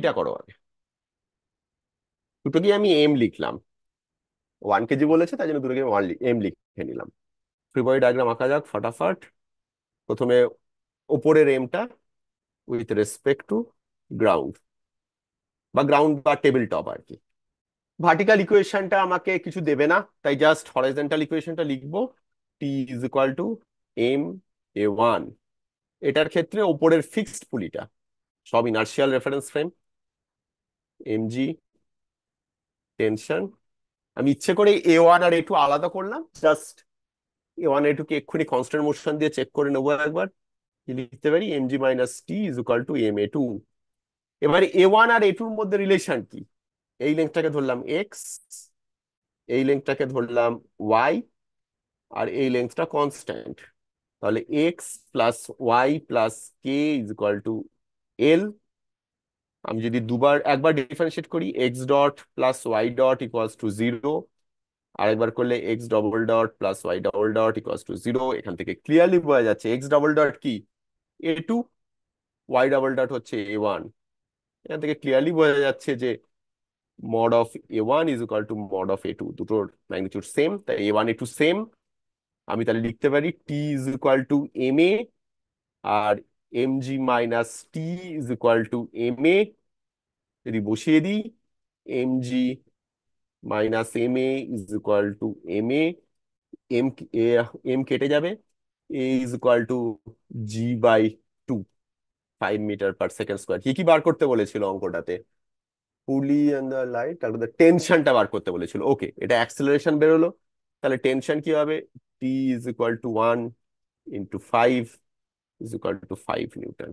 এটা করো আগে। দুটোকে আমি এম লিখলাম। ওয়ান কেজি বলেছে, তাই জন্য দুটোকে ওয়ান এম লিখে নিলাম। ফ্রি বডি ডায়াগ্রাম আঁকা যাক ফটাফট। প্রথমে ওপরের এমটা উইথ রেসপেক্ট টু গ্রাউন্ড বা গ্রাউন্ড বা টেবিল টপ আর কি। ভার্টিক্যাল ইকুয়েশনটা আমাকে কিছু দেবে না, তাই জাস্ট হরাইজন্টাল ইকুয়েশনটা লিখব। T is equal to M A one এটার ক্ষেত্রে ওপরের ফিক্সড পুলিটা, সব inertial reference frame MG tension আমি ইচ্ছে করে এ ওয়ান আর এ টু আলাদা করলাম just A one A two কে এক্ষুনি কনস্ট্যান্ট মোশন দিয়ে চেক করে নেব একবার। লিখতে পারি? MG minus T is equal to M A two এবার এ ওয়ান আর এ টুর মধ্যে রিলেশন কি? এই লেন্থটাকে ধরলাম এক্স এই লেন্থটাকে ধরলাম ওয়াই আর এই লেন্থটা কনস্ট্যান্ট তাহলে X plus Y plus K is equal to L আমি যদি দুবার, একবার ডিফারেন্সিয়েট করি X dot plus Y dot equals to zero আরেকবার করলে X double dot plus Y double dot equals to zero এখান থেকে ক্লিয়ারলি বোঝা যাচ্ছে এক্স ডবল ডট কি? A two Y double dot হচ্ছে এ ওয়ান এখান থেকে ক্লিয়ারলি বোঝা যাচ্ছে যে mod of A one is equal to mod of A two দুটোর ম্যাগনিটিউড সেম তাই A one A two same আমি তাহলে লিখতে পারি is equal to M A R minus T is equal to M A যদি বসিয়ে দিই M G minus M A is equal to M A M কেটে যাবে A is equal to G by two five metre per second square কি কি বার করতে বলেছিল অঙ্কটাতে? পুলি অ্যান্ড দ্য লাইট তারপরে টেনশনটা বার করতে বলেছিল। ওকে এটা অ্যাক্সেলারেশন বেরোলো। তাহলে টেনশন কি হবে? T is equal to one into five is equal to five newton